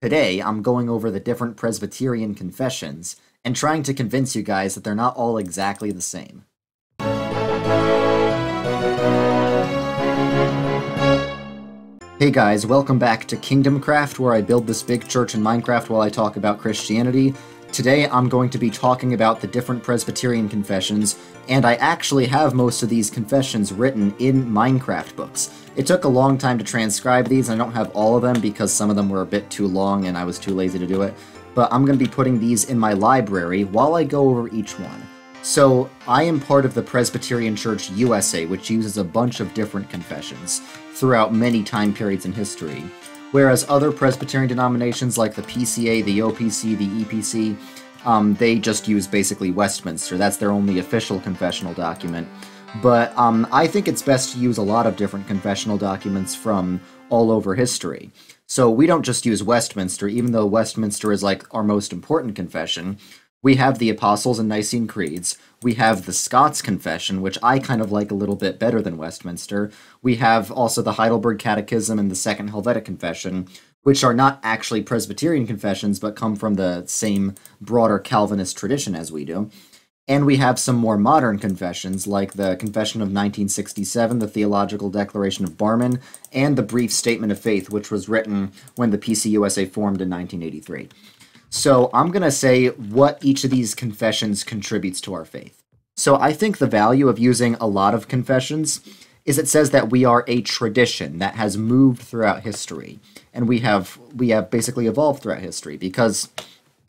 Today, I'm going over the different Presbyterian confessions and trying to convince you guys that they're not all exactly the same. Hey guys, welcome back to Kingdom Craft, where I build this big church in Minecraft while I talk about Christianity. Today I'm going to be talking about the different Presbyterian confessions, and I actually have most of these confessions written in Minecraft books. It took a long time to transcribe these, I don't have all of them because some of them were a bit too long and I was too lazy to do it, but I'm going to be putting these in my library while I go over each one. So, I am part of the Presbyterian Church USA, which uses a bunch of different confessions throughout many time periods in history. Whereas other Presbyterian denominations like the PCA, the OPC, the EPC, um, they just use basically Westminster. That's their only official confessional document. But um, I think it's best to use a lot of different confessional documents from all over history. So we don't just use Westminster, even though Westminster is like our most important confession. We have the Apostles and Nicene Creeds. We have the Scots Confession, which I kind of like a little bit better than Westminster. We have also the Heidelberg Catechism and the Second Helvetic Confession, which are not actually Presbyterian confessions, but come from the same broader Calvinist tradition as we do. And we have some more modern confessions, like the Confession of 1967, the Theological Declaration of Barmen, and the Brief Statement of Faith, which was written when the PCUSA formed in 1983. So I'm going to say what each of these confessions contributes to our faith. So I think the value of using a lot of confessions is it says that we are a tradition that has moved throughout history and we have we have basically evolved throughout history because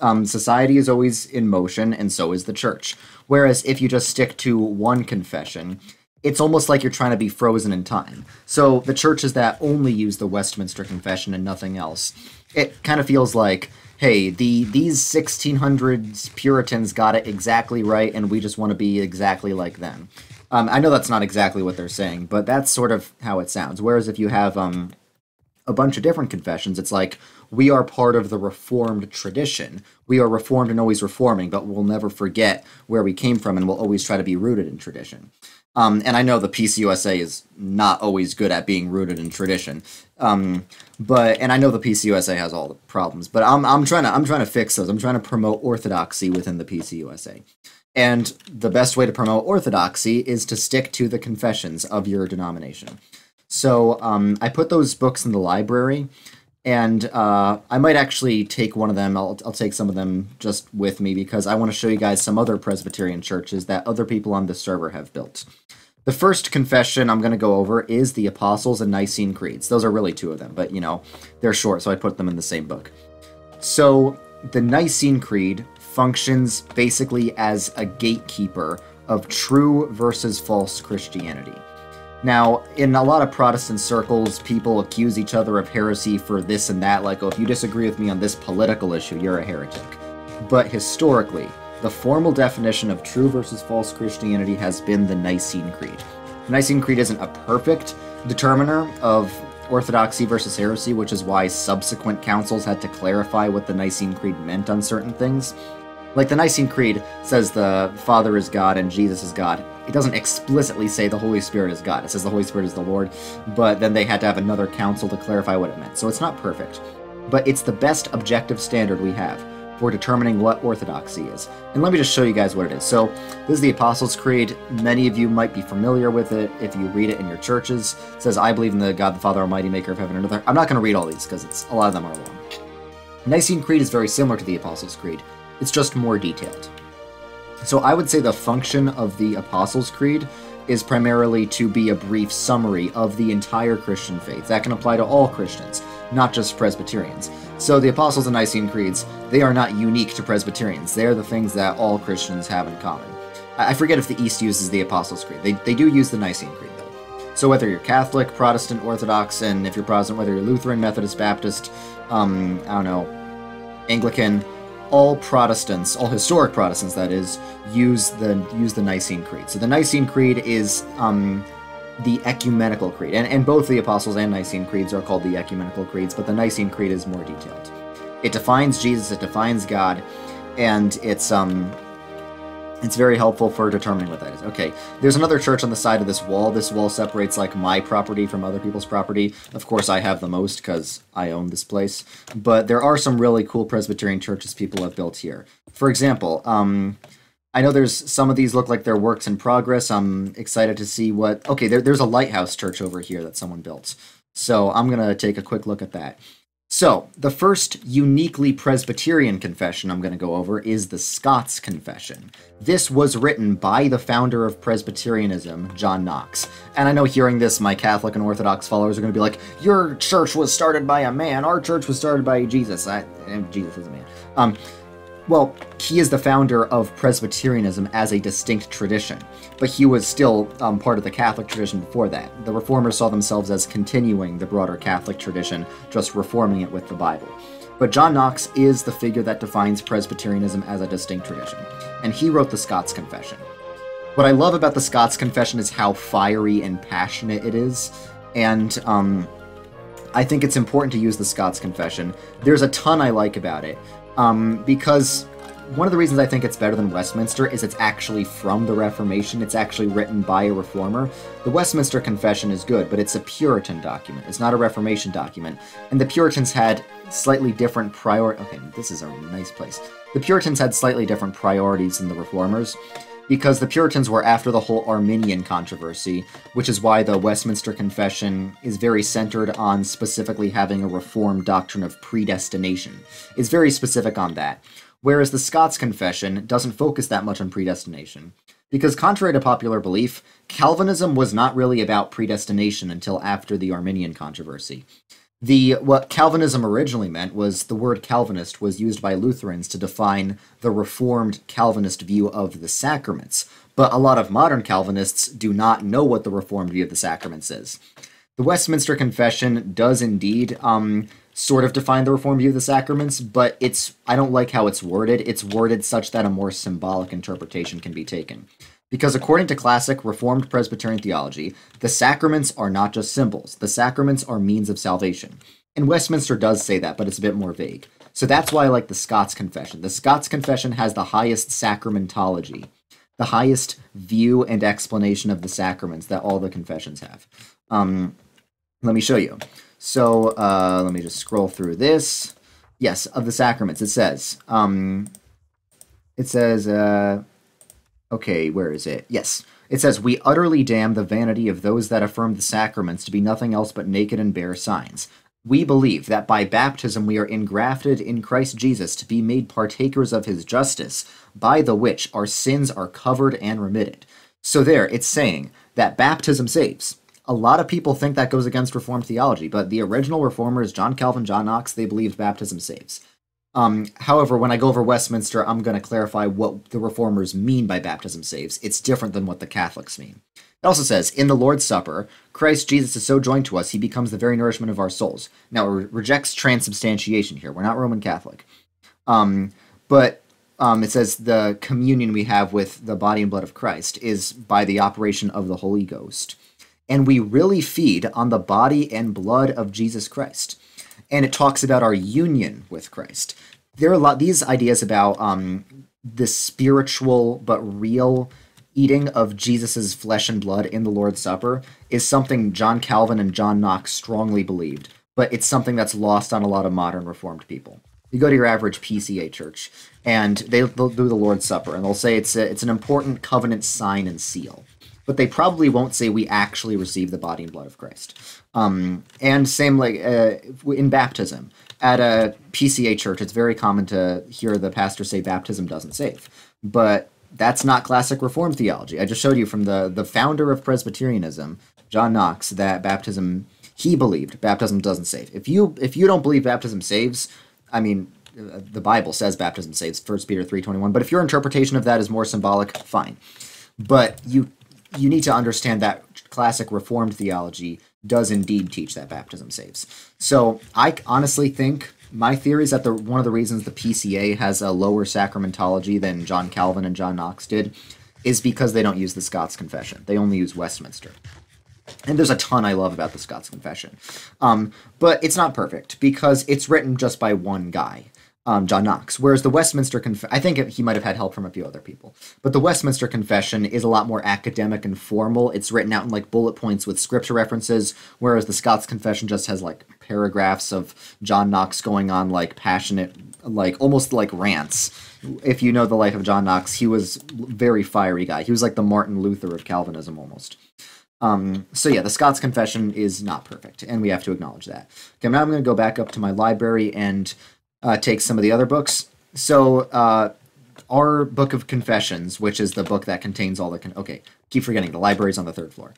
um, society is always in motion and so is the church whereas if you just stick to one confession it's almost like you're trying to be frozen in time so the churches that only use the westminster confession and nothing else it kind of feels like hey, the these 1600s Puritans got it exactly right, and we just want to be exactly like them. Um, I know that's not exactly what they're saying, but that's sort of how it sounds. Whereas if you have um, a bunch of different confessions, it's like we are part of the Reformed tradition. We are Reformed and always reforming, but we'll never forget where we came from, and we'll always try to be rooted in tradition. Um, and I know the PCUSA is not always good at being rooted in tradition. Um, but and I know the PCUSA has all the problems, but I'm I'm trying to I'm trying to fix those. I'm trying to promote orthodoxy within the PCUSA. And the best way to promote orthodoxy is to stick to the confessions of your denomination. So um, I put those books in the library, and uh, I might actually take one of them. I'll, I'll take some of them just with me because I want to show you guys some other Presbyterian churches that other people on the server have built. The first confession I'm going to go over is the Apostles and Nicene Creeds. Those are really two of them, but you know, they're short, so I put them in the same book. So, the Nicene Creed functions basically as a gatekeeper of true versus false Christianity. Now, in a lot of Protestant circles, people accuse each other of heresy for this and that, like, oh, if you disagree with me on this political issue, you're a heretic. But historically, the formal definition of true versus false Christianity has been the Nicene Creed. The Nicene Creed isn't a perfect determiner of orthodoxy versus heresy, which is why subsequent councils had to clarify what the Nicene Creed meant on certain things. Like the Nicene Creed says the Father is God and Jesus is God. It doesn't explicitly say the Holy Spirit is God. It says the Holy Spirit is the Lord, but then they had to have another council to clarify what it meant. So it's not perfect, but it's the best objective standard we have for determining what orthodoxy is. And let me just show you guys what it is. So, this is the Apostles' Creed. Many of you might be familiar with it if you read it in your churches. It says, I believe in the God the Father Almighty, maker of heaven and earth. I'm not going to read all these because it's a lot of them are long. Nicene Creed is very similar to the Apostles' Creed, it's just more detailed. So, I would say the function of the Apostles' Creed is primarily to be a brief summary of the entire Christian faith. That can apply to all Christians, not just Presbyterians. So the Apostles and Nicene Creeds, they are not unique to Presbyterians. They are the things that all Christians have in common. I forget if the East uses the Apostles' Creed. They, they do use the Nicene Creed, though. So whether you're Catholic, Protestant, Orthodox, and if you're Protestant, whether you're Lutheran, Methodist, Baptist, um, I don't know, Anglican, all Protestants, all historic Protestants, that is, use the use the Nicene Creed. So the Nicene Creed is um, the ecumenical creed, and, and both the Apostles and Nicene creeds are called the ecumenical creeds, but the Nicene Creed is more detailed. It defines Jesus, it defines God, and it's um, It's very helpful for determining what that is. Okay, there's another church on the side of this wall. This wall separates like my property from other people's property. Of course, I have the most because I own this place. But there are some really cool Presbyterian churches people have built here. For example, um, I know there's some of these look like they're works in progress. I'm excited to see what. Okay, there, there's a lighthouse church over here that someone built. So I'm gonna take a quick look at that. So, the first uniquely Presbyterian confession I'm going to go over is the Scots Confession. This was written by the founder of Presbyterianism, John Knox. And I know hearing this, my Catholic and Orthodox followers are going to be like, Your church was started by a man, our church was started by Jesus. I, Jesus is a man. Um, well, he is the founder of Presbyterianism as a distinct tradition, but he was still um, part of the Catholic tradition before that. The Reformers saw themselves as continuing the broader Catholic tradition, just reforming it with the Bible. But John Knox is the figure that defines Presbyterianism as a distinct tradition, and he wrote the Scots Confession. What I love about the Scots Confession is how fiery and passionate it is, and um, I think it's important to use the Scots Confession. There's a ton I like about it um, because one of the reasons I think it's better than Westminster is it's actually from the Reformation. It's actually written by a reformer. The Westminster Confession is good, but it's a Puritan document. It's not a Reformation document. And the Puritans had slightly different prior. Okay, this is a nice place. The Puritans had slightly different priorities than the Reformers because the Puritans were after the whole Arminian controversy, which is why the Westminster Confession is very centered on specifically having a reformed doctrine of predestination. It's very specific on that. Whereas the Scots Confession doesn't focus that much on predestination. Because, contrary to popular belief, Calvinism was not really about predestination until after the Arminian controversy. The what Calvinism originally meant was the word Calvinist was used by Lutherans to define the reformed Calvinist view of the sacraments, but a lot of modern Calvinists do not know what the reformed view of the sacraments is. The Westminster Confession does indeed um, sort of define the reformed view of the sacraments, but it's I don't like how it's worded. It's worded such that a more symbolic interpretation can be taken. Because according to classic Reformed Presbyterian theology, the sacraments are not just symbols, the sacraments are means of salvation. And Westminster does say that, but it's a bit more vague. So that's why I like the Scots Confession. The Scots Confession has the highest sacramentology, the highest view and explanation of the sacraments that all the confessions have. Um, let me show you. So uh, let me just scroll through this. Yes, of the sacraments, it says, um, it says, uh, Okay, where is it? Yes. It says, We utterly damn the vanity of those that affirm the sacraments to be nothing else but naked and bare signs. We believe that by baptism we are engrafted in Christ Jesus to be made partakers of his justice, by the which our sins are covered and remitted. So, there, it's saying that baptism saves. A lot of people think that goes against Reformed theology, but the original Reformers, John Calvin, John Knox, they believed baptism saves. Um, however, when I go over Westminster, I'm going to clarify what the reformers mean by baptism saves. It's different than what the Catholics mean. It also says, in the Lord's Supper, Christ Jesus is so joined to us, he becomes the very nourishment of our souls. Now, it re- rejects transubstantiation here. We're not Roman Catholic. Um, but um, it says the communion we have with the body and blood of Christ is by the operation of the Holy Ghost. And we really feed on the body and blood of Jesus Christ and it talks about our union with Christ. There are a lot these ideas about um, the spiritual but real eating of Jesus's flesh and blood in the Lord's Supper is something John Calvin and John Knox strongly believed, but it's something that's lost on a lot of modern Reformed people. You go to your average PCA church, and they, will do the Lord's Supper, and they'll say it's a, it's an important covenant sign and seal but they probably won't say we actually receive the body and blood of Christ. Um, and same like uh, in baptism at a PCA church, it's very common to hear the pastor say baptism doesn't save, but that's not classic Reformed theology. I just showed you from the the founder of Presbyterianism, John Knox, that baptism he believed baptism doesn't save. If you if you don't believe baptism saves, I mean uh, the Bible says baptism saves, First Peter three twenty one. But if your interpretation of that is more symbolic, fine. But you you need to understand that classic Reformed theology does indeed teach that baptism saves. So I honestly think my theory is that the one of the reasons the PCA has a lower sacramentology than John Calvin and John Knox did is because they don't use the Scots Confession. They only use Westminster. And there's a ton I love about the Scots Confession. Um, but it's not perfect because it's written just by one guy. Um, John Knox. Whereas the Westminster Confession, I think he might have had help from a few other people, but the Westminster Confession is a lot more academic and formal. It's written out in like bullet points with scripture references, whereas the Scots Confession just has like paragraphs of John Knox going on like passionate, like almost like rants. If you know the life of John Knox, he was very fiery guy. He was like the Martin Luther of Calvinism almost. Um, so yeah, the Scots Confession is not perfect, and we have to acknowledge that. Okay, now I'm going to go back up to my library and uh, take some of the other books. So uh, our Book of Confessions, which is the book that contains all the con- okay, keep forgetting the library's on the third floor.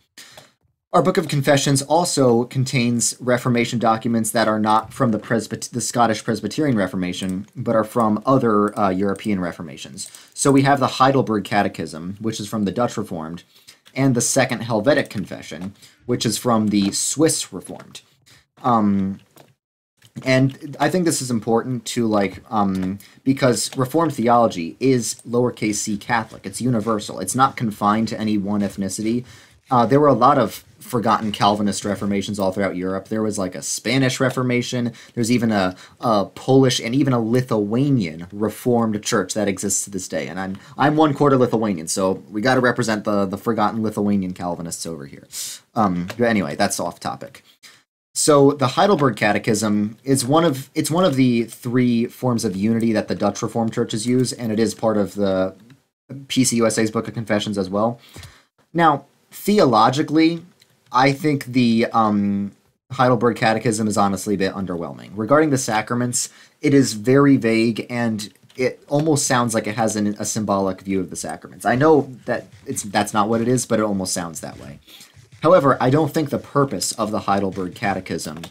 Our Book of Confessions also contains Reformation documents that are not from the, Presbyt- the Scottish Presbyterian Reformation, but are from other uh, European Reformations. So we have the Heidelberg Catechism, which is from the Dutch Reformed, and the Second Helvetic Confession, which is from the Swiss Reformed. Um, and I think this is important to like um, because Reformed theology is lowercase c Catholic. It's universal. It's not confined to any one ethnicity. Uh, there were a lot of forgotten Calvinist reformations all throughout Europe. There was like a Spanish Reformation. There's even a, a Polish and even a Lithuanian Reformed church that exists to this day. And I'm I'm one quarter Lithuanian, so we got to represent the the forgotten Lithuanian Calvinists over here. Um, but anyway, that's off topic. So the Heidelberg Catechism is one of it's one of the three forms of unity that the Dutch Reformed churches use, and it is part of the PCUSA's Book of Confessions as well. Now, theologically, I think the um, Heidelberg Catechism is honestly a bit underwhelming. Regarding the sacraments, it is very vague and it almost sounds like it has an, a symbolic view of the sacraments. I know that it's that's not what it is, but it almost sounds that way. However, I don't think the purpose of the Heidelberg Catechism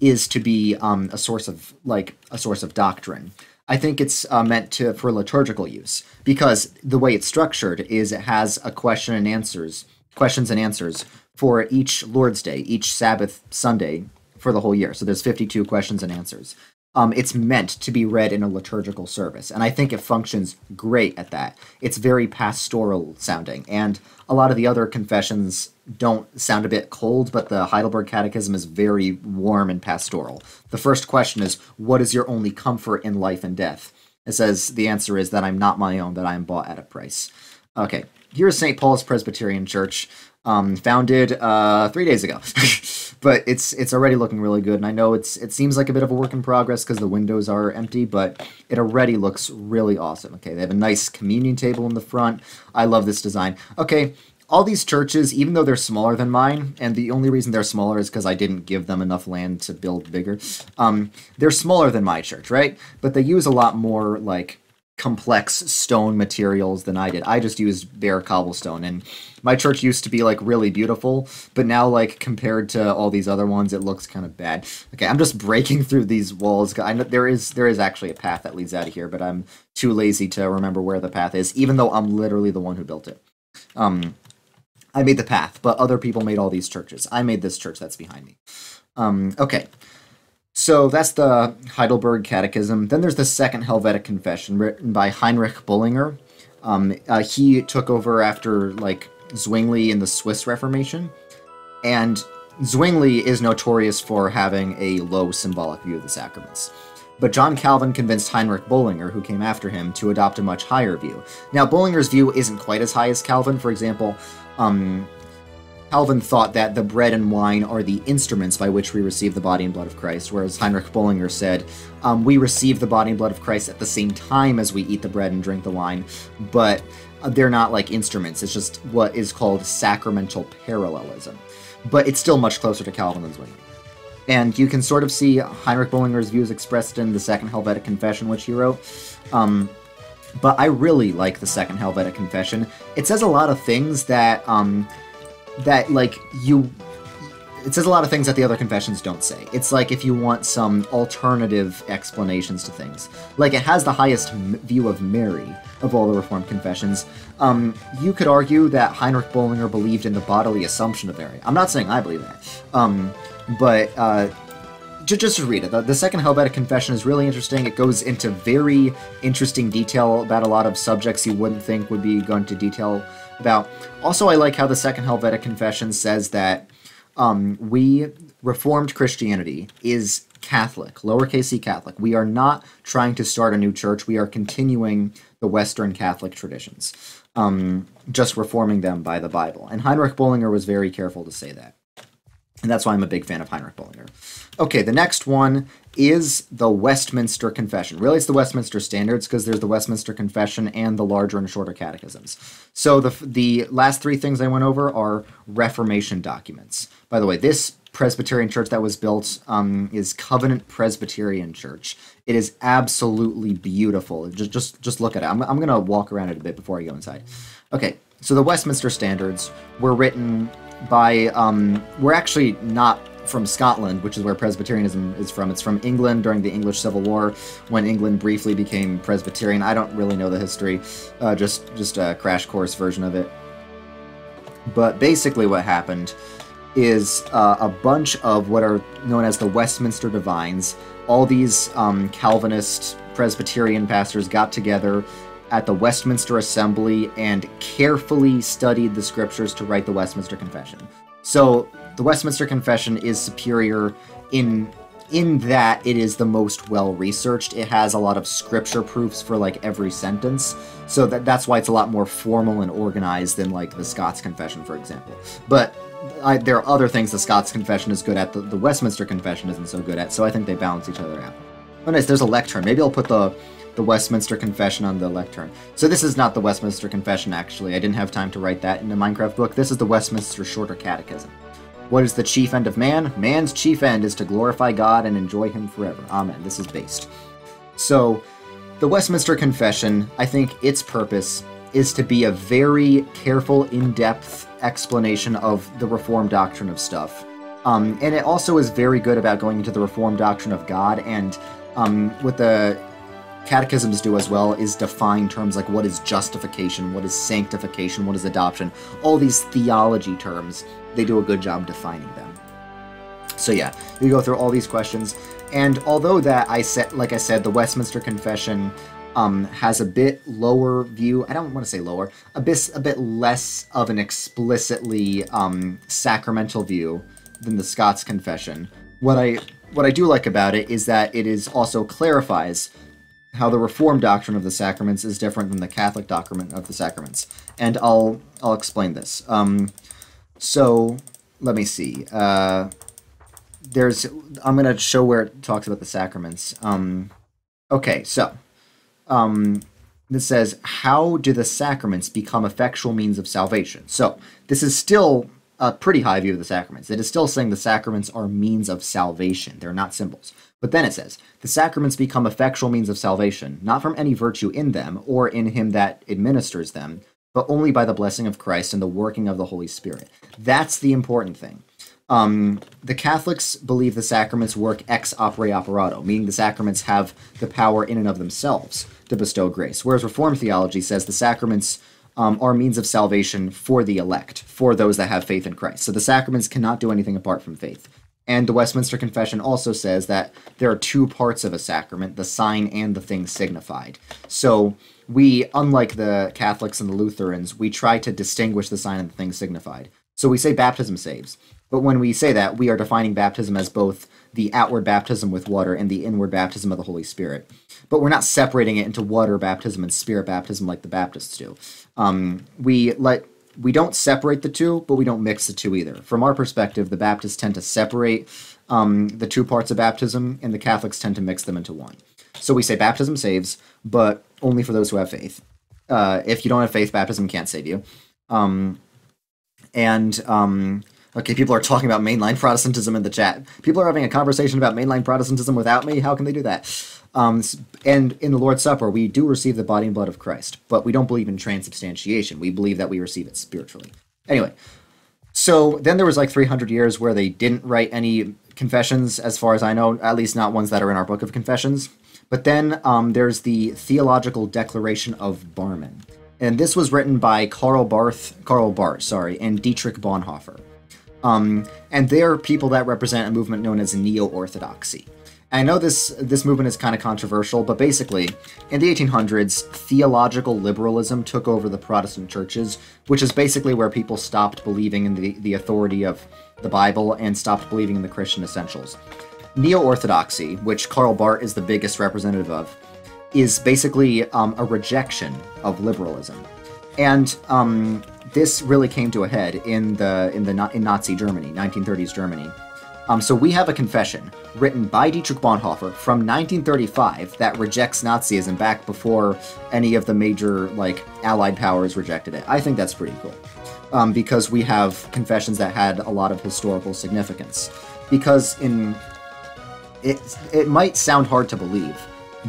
is to be um, a source of like a source of doctrine. I think it's uh, meant to for liturgical use because the way it's structured is it has a question and answers, questions and answers for each Lord's Day, each Sabbath Sunday for the whole year. So there's 52 questions and answers um, it's meant to be read in a liturgical service. And I think it functions great at that. It's very pastoral sounding. And a lot of the other confessions don't sound a bit cold, but the Heidelberg Catechism is very warm and pastoral. The first question is What is your only comfort in life and death? It says the answer is that I'm not my own, that I am bought at a price. Okay, here's St. Paul's Presbyterian Church, um, founded uh, three days ago. but it's it's already looking really good. And I know it's it seems like a bit of a work in progress because the windows are empty, but it already looks really awesome. Okay, they have a nice communion table in the front. I love this design. Okay, all these churches, even though they're smaller than mine, and the only reason they're smaller is because I didn't give them enough land to build bigger. Um, they're smaller than my church, right? But they use a lot more like complex stone materials than I did. I just used bare cobblestone and my church used to be like really beautiful, but now like compared to all these other ones it looks kind of bad. Okay, I'm just breaking through these walls. I know there is there is actually a path that leads out of here, but I'm too lazy to remember where the path is even though I'm literally the one who built it. Um I made the path, but other people made all these churches. I made this church that's behind me. Um okay. So that's the Heidelberg Catechism. Then there's the Second Helvetic Confession, written by Heinrich Bullinger. Um, uh, he took over after like Zwingli in the Swiss Reformation, and Zwingli is notorious for having a low symbolic view of the sacraments. But John Calvin convinced Heinrich Bullinger, who came after him, to adopt a much higher view. Now, Bullinger's view isn't quite as high as Calvin. For example, um, Calvin thought that the bread and wine are the instruments by which we receive the body and blood of Christ, whereas Heinrich Bullinger said, um, we receive the body and blood of Christ at the same time as we eat the bread and drink the wine, but they're not like instruments. It's just what is called sacramental parallelism. But it's still much closer to Calvin than Zwingli. And you can sort of see Heinrich Bullinger's views expressed in the Second Helvetic Confession, which he wrote. Um, but I really like the Second Helvetic Confession. It says a lot of things that um, that like you it says a lot of things that the other confessions don't say. It's like if you want some alternative explanations to things. Like it has the highest view of Mary of all the Reformed confessions. Um, you could argue that Heinrich Bullinger believed in the bodily assumption of Mary. I'm not saying I believe that, um, but uh, just, to read it, the, the Second Helvetic Confession is really interesting. It goes into very interesting detail about a lot of subjects you wouldn't think would be going to detail about. Also, I like how the Second Helvetic Confession says that um, we Reformed Christianity is Catholic, lowercase c Catholic. We are not trying to start a new church. We are continuing the Western Catholic traditions, um, just reforming them by the Bible. And Heinrich Bullinger was very careful to say that. And that's why I'm a big fan of Heinrich Bullinger. Okay, the next one is the Westminster Confession. Really, it's the Westminster Standards because there's the Westminster Confession and the larger and shorter catechisms. So the the last three things I went over are Reformation documents. By the way, this Presbyterian church that was built um, is Covenant Presbyterian Church. It is absolutely beautiful. Just just just look at it. I'm I'm gonna walk around it a bit before I go inside. Okay, so the Westminster Standards were written by um, we're actually not from Scotland, which is where Presbyterianism is from. It's from England during the English Civil War, when England briefly became Presbyterian. I don't really know the history, uh, just just a crash course version of it. But basically, what happened is uh, a bunch of what are known as the Westminster Divines. All these um, Calvinist Presbyterian pastors got together at the Westminster Assembly and carefully studied the scriptures to write the Westminster Confession. So the Westminster Confession is superior in in that it is the most well researched. It has a lot of scripture proofs for like every sentence. So that that's why it's a lot more formal and organized than like the Scots Confession, for example. But I, there are other things the Scots Confession is good at, the, the Westminster Confession isn't so good at, so I think they balance each other out. Oh, nice, there's a lectern. Maybe I'll put the the Westminster Confession on the lectern. So this is not the Westminster Confession, actually. I didn't have time to write that in the Minecraft book. This is the Westminster Shorter Catechism. What is the chief end of man? Man's chief end is to glorify God and enjoy Him forever. Amen. This is based. So, the Westminster Confession, I think its purpose is to be a very careful, in depth explanation of the Reformed doctrine of stuff. Um, and it also is very good about going into the Reformed doctrine of God and um, what the catechisms do as well is define terms like what is justification, what is sanctification, what is adoption. All these theology terms, they do a good job defining them. So yeah, you go through all these questions, and although that I said, like I said, the Westminster Confession um, has a bit lower view. I don't want to say lower, a bit a bit less of an explicitly um, sacramental view than the Scots Confession. What I what I do like about it is that it is also clarifies how the Reformed doctrine of the sacraments is different than the Catholic doctrine of the sacraments, and I'll I'll explain this. Um, so let me see. Uh, there's I'm gonna show where it talks about the sacraments. Um, okay, so um, this says, How do the sacraments become effectual means of salvation? So, this is still a pretty high view of the sacraments. It is still saying the sacraments are means of salvation, they're not symbols. But then it says, The sacraments become effectual means of salvation, not from any virtue in them or in him that administers them, but only by the blessing of Christ and the working of the Holy Spirit. That's the important thing. Um, the Catholics believe the sacraments work ex opere operato, meaning the sacraments have the power in and of themselves to bestow grace. Whereas Reformed theology says the sacraments um, are means of salvation for the elect, for those that have faith in Christ. So the sacraments cannot do anything apart from faith. And the Westminster Confession also says that there are two parts of a sacrament the sign and the thing signified. So we, unlike the Catholics and the Lutherans, we try to distinguish the sign and the thing signified. So we say baptism saves. But when we say that, we are defining baptism as both the outward baptism with water and the inward baptism of the Holy Spirit but we're not separating it into water baptism and spirit baptism like the Baptists do. Um, we let we don't separate the two, but we don't mix the two either. From our perspective, the Baptists tend to separate um, the two parts of baptism, and the Catholics tend to mix them into one. So we say baptism saves, but only for those who have faith. Uh, if you don't have faith, baptism can't save you. Um, and um, okay, people are talking about mainline Protestantism in the chat. People are having a conversation about mainline Protestantism without me. How can they do that? Um, and in the Lord's Supper, we do receive the body and blood of Christ, but we don't believe in transubstantiation. We believe that we receive it spiritually. Anyway, so then there was like 300 years where they didn't write any confessions, as far as I know, at least not ones that are in our book of confessions. But then um, there's the Theological Declaration of Barmen, and this was written by Karl Barth, Karl Barth, sorry, and Dietrich Bonhoeffer. Um, and they're people that represent a movement known as Neo-Orthodoxy. I know this this movement is kind of controversial, but basically, in the 1800s, theological liberalism took over the Protestant churches, which is basically where people stopped believing in the, the authority of the Bible and stopped believing in the Christian essentials. Neo Orthodoxy, which Karl Barth is the biggest representative of, is basically um, a rejection of liberalism, and um, this really came to a head in the in the in Nazi Germany, 1930s Germany. Um, so we have a confession written by Dietrich Bonhoeffer from 1935 that rejects Nazism back before any of the major like Allied powers rejected it. I think that's pretty cool um, because we have confessions that had a lot of historical significance. Because in it, it might sound hard to believe,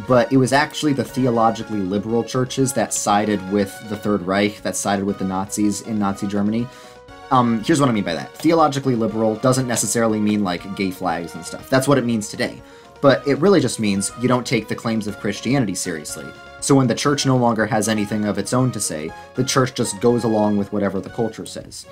but it was actually the theologically liberal churches that sided with the Third Reich, that sided with the Nazis in Nazi Germany. Um, here's what I mean by that. Theologically liberal doesn't necessarily mean like gay flags and stuff. That's what it means today. But it really just means you don't take the claims of Christianity seriously. So when the church no longer has anything of its own to say, the church just goes along with whatever the culture says.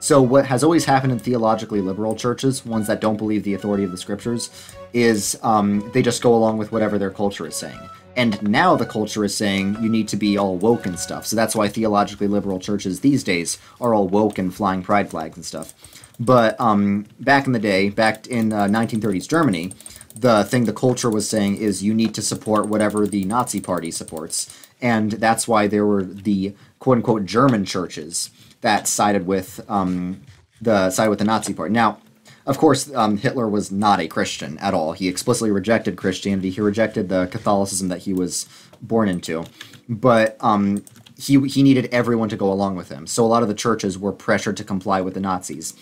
So what has always happened in theologically liberal churches, ones that don't believe the authority of the scriptures, is um, they just go along with whatever their culture is saying. And now the culture is saying you need to be all woke and stuff. So that's why theologically liberal churches these days are all woke and flying pride flags and stuff. But um, back in the day, back in uh, 1930s Germany, the thing the culture was saying is you need to support whatever the Nazi party supports. And that's why there were the quote unquote German churches that sided with um, the side with the Nazi party. Now, of course, um, Hitler was not a Christian at all. He explicitly rejected Christianity. He rejected the Catholicism that he was born into. But um, he he needed everyone to go along with him. So a lot of the churches were pressured to comply with the Nazis.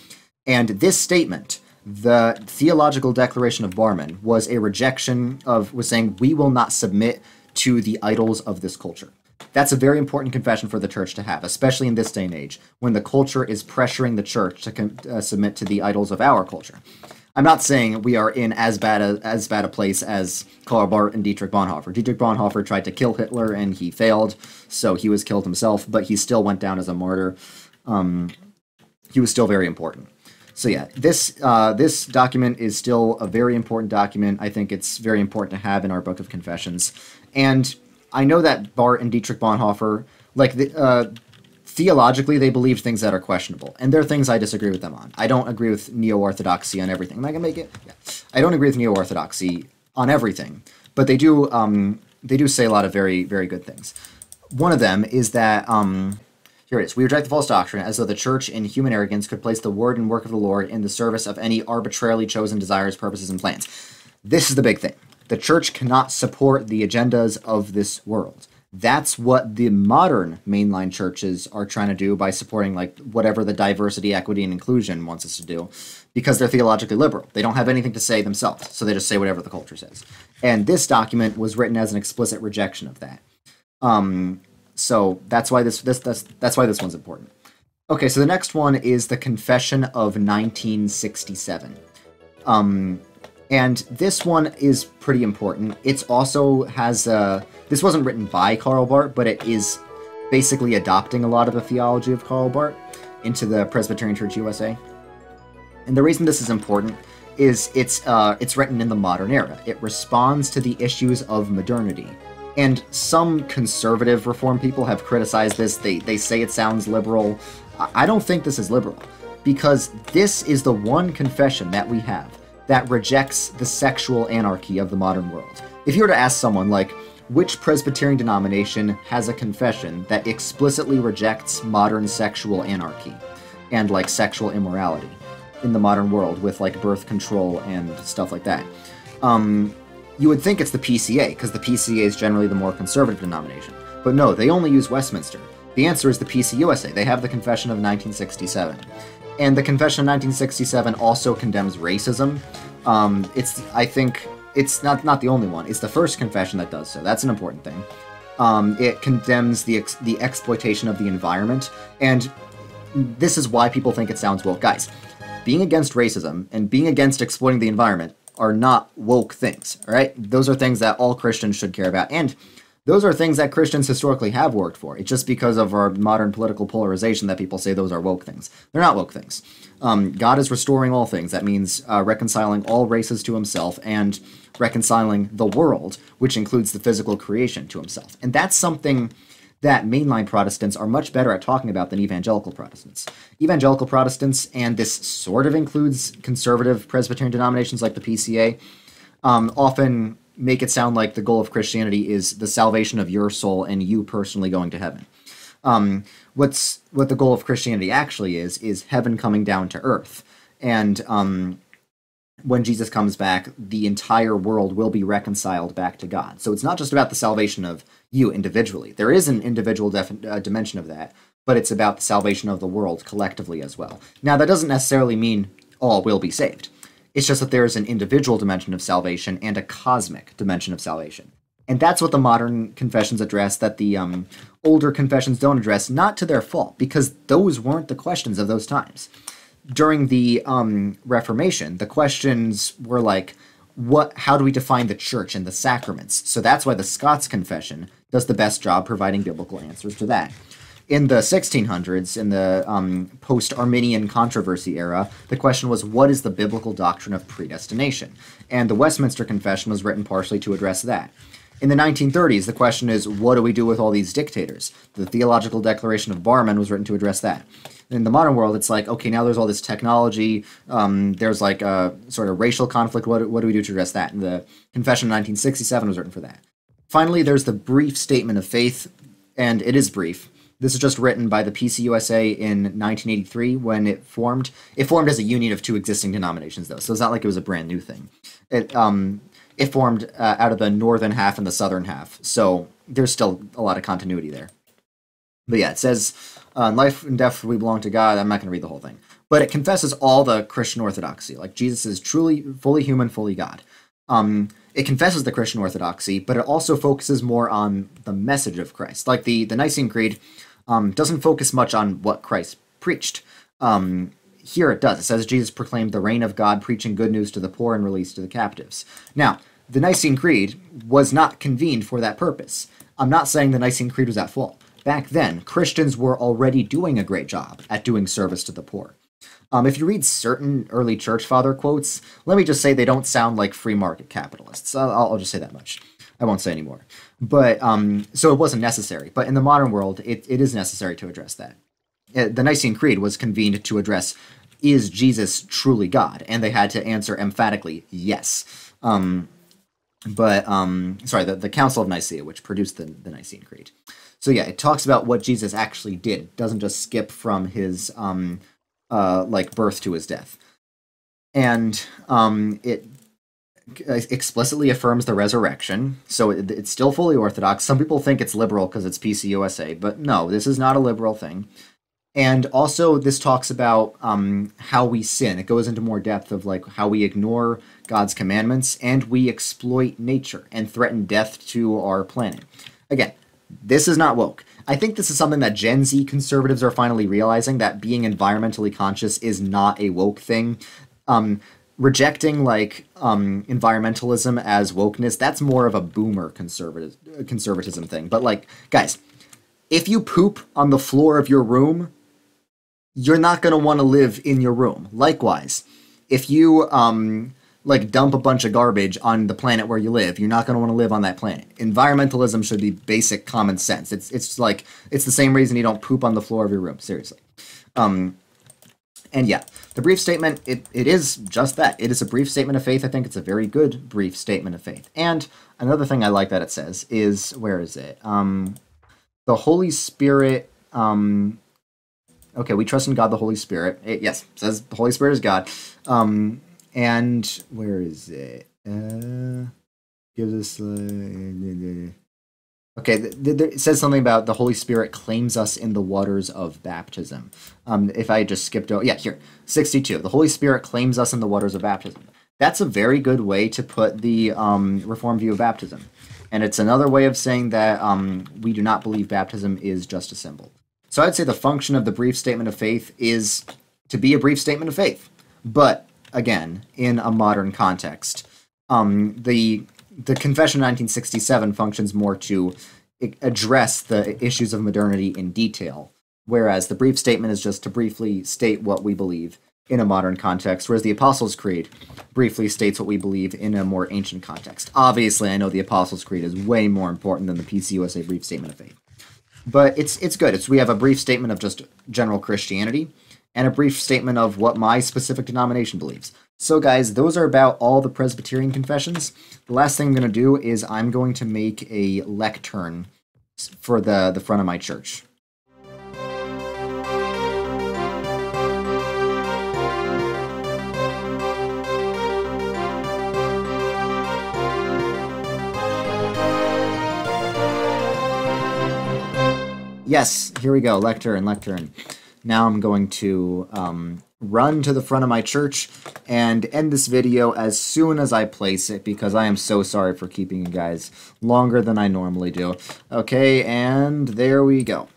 And this statement the theological declaration of Barmen, was a rejection of was saying we will not submit to the idols of this culture. That's a very important confession for the church to have, especially in this day and age when the culture is pressuring the church to com- uh, submit to the idols of our culture. I'm not saying we are in as bad a, as bad a place as Karl Barth and Dietrich Bonhoeffer. Dietrich Bonhoeffer tried to kill Hitler and he failed, so he was killed himself, but he still went down as a martyr. Um, he was still very important so yeah, this uh, this document is still a very important document. I think it's very important to have in our book of confessions. And I know that Barth and Dietrich Bonhoeffer, like the, uh, theologically, they believe things that are questionable, and there are things I disagree with them on. I don't agree with neo orthodoxy on everything. Am I gonna make it? Yeah, I don't agree with neo orthodoxy on everything, but they do um, they do say a lot of very very good things. One of them is that um, here it is. We reject the false doctrine as though the church, in human arrogance, could place the word and work of the Lord in the service of any arbitrarily chosen desires, purposes, and plans. This is the big thing. The church cannot support the agendas of this world. That's what the modern mainline churches are trying to do by supporting like whatever the diversity, equity, and inclusion wants us to do, because they're theologically liberal. They don't have anything to say themselves, so they just say whatever the culture says. And this document was written as an explicit rejection of that. Um, so that's why this this that's that's why this one's important. Okay, so the next one is the Confession of 1967. Um, and this one is pretty important. It's also has a. This wasn't written by Karl Barth, but it is basically adopting a lot of the theology of Karl Barth into the Presbyterian Church USA. And the reason this is important is it's uh, it's written in the modern era. It responds to the issues of modernity and some conservative reform people have criticized this. They, they say it sounds liberal. I don't think this is liberal because this is the one confession that we have that rejects the sexual anarchy of the modern world. If you were to ask someone, like, which Presbyterian denomination has a confession that explicitly rejects modern sexual anarchy and like sexual immorality in the modern world with like birth control and stuff like that? Um, you would think it's the PCA, because the PCA is generally the more conservative denomination. But no, they only use Westminster. The answer is the PCUSA. They have the Confession of 1967. And the Confession of 1967 also condemns racism. Um, it's, I think, it's not, not the only one. It's the first confession that does so. That's an important thing. Um, it condemns the, ex- the exploitation of the environment. And this is why people think it sounds woke. Guys, being against racism and being against exploiting the environment are not woke things, all right? Those are things that all Christians should care about. And those are things that Christians historically have worked for. It's just because of our modern political polarization that people say those are woke things. They're not woke things. Um, God is restoring all things. That means uh, reconciling all races to himself and reconciling the world, which includes the physical creation, to himself. And that's something that mainline Protestants are much better at talking about than evangelical Protestants. Evangelical Protestants, and this sort of includes conservative Presbyterian denominations like the PCA, um, often make it sound like the goal of Christianity is the salvation of your soul and you personally going to heaven. Um, what's what the goal of Christianity actually is is heaven coming down to earth, and um, when Jesus comes back, the entire world will be reconciled back to God. So it's not just about the salvation of you individually. There is an individual uh, dimension of that, but it's about the salvation of the world collectively as well. Now, that doesn't necessarily mean all will be saved. It's just that there is an individual dimension of salvation and a cosmic dimension of salvation. And that's what the modern confessions address that the um, older confessions don't address, not to their fault, because those weren't the questions of those times. During the um, Reformation, the questions were like, what how do we define the church and the sacraments? So that's why the Scots Confession does the best job providing biblical answers to that in the 1600s, in the um, post Arminian controversy era, the question was what is the biblical doctrine of predestination? And the Westminster Confession was written partially to address that. In the 1930s, the question is what do we do with all these dictators? The Theological Declaration of Barmen was written to address that. In the modern world, it's like, okay, now there's all this technology, um, there's like a sort of racial conflict. What, what do we do to address that? And the Confession of 1967 was written for that. Finally, there's the brief statement of faith, and it is brief this is just written by the PCUSA in 1983 when it formed. It formed as a union of two existing denominations, though, so it's not like it was a brand new thing. It um it formed uh, out of the northern half and the southern half, so there's still a lot of continuity there. But yeah, it says, uh, "Life and death we belong to God." I'm not going to read the whole thing, but it confesses all the Christian orthodoxy, like Jesus is truly fully human, fully God. Um, it confesses the Christian orthodoxy, but it also focuses more on the message of Christ. Like the the Nicene Creed um, doesn't focus much on what Christ preached. Um, here it does. It says Jesus proclaimed the reign of God, preaching good news to the poor and release to the captives. Now, the Nicene Creed was not convened for that purpose. I'm not saying the Nicene Creed was at fault. Back then, Christians were already doing a great job at doing service to the poor. Um, if you read certain early church father quotes, let me just say they don't sound like free market capitalists. I'll, I'll just say that much. I won't say anymore. But um, so it wasn't necessary. But in the modern world, it, it is necessary to address that. Uh, the Nicene Creed was convened to address is Jesus truly God? And they had to answer emphatically yes. Um, but um, sorry, the, the Council of Nicaea, which produced the, the Nicene Creed. So yeah, it talks about what Jesus actually did. It doesn't just skip from his um, uh, like birth to his death. And um, it explicitly affirms the resurrection, so it, it's still fully orthodox. Some people think it's liberal because it's PCUSA, but no, this is not a liberal thing. And also, this talks about um, how we sin. It goes into more depth of like how we ignore God's commandments and we exploit nature and threaten death to our planet. Again, this is not woke. I think this is something that Gen Z conservatives are finally realizing that being environmentally conscious is not a woke thing. Um, rejecting like um environmentalism as wokeness that's more of a boomer conservative conservatism thing. But like guys if you poop on the floor of your room you're not going to want to live in your room. Likewise if you um like dump a bunch of garbage on the planet where you live you're not going to want to live on that planet. Environmentalism should be basic common sense. It's it's like it's the same reason you don't poop on the floor of your room seriously. Um and yeah, the brief statement, it, it is just that. It is a brief statement of faith. I think it's a very good brief statement of faith. And another thing I like that it says is, where is it? Um, the Holy Spirit, um, okay, we trust in God, the Holy Spirit. It, yes, says the Holy Spirit is God. Um, and where is it? Uh, gives us, uh, Okay, th- th- it says something about the Holy Spirit claims us in the waters of baptism. Um, if I just skipped over, yeah, here, 62. The Holy Spirit claims us in the waters of baptism. That's a very good way to put the um, Reformed view of baptism. And it's another way of saying that um, we do not believe baptism is just a symbol. So I'd say the function of the brief statement of faith is to be a brief statement of faith. But again, in a modern context, um, the the Confession of 1967 functions more to address the issues of modernity in detail, whereas the brief statement is just to briefly state what we believe in a modern context, whereas the Apostles' Creed briefly states what we believe in a more ancient context. Obviously, I know the Apostles' Creed is way more important than the PCUSA brief statement of faith. but it's it's good. It's we have a brief statement of just general Christianity and a brief statement of what my specific denomination believes. So, guys, those are about all the Presbyterian confessions. The last thing I'm going to do is I'm going to make a lectern for the, the front of my church. Yes, here we go, lectern, lectern. Now I'm going to um, run to the front of my church and end this video as soon as I place it because I am so sorry for keeping you guys longer than I normally do. Okay, and there we go.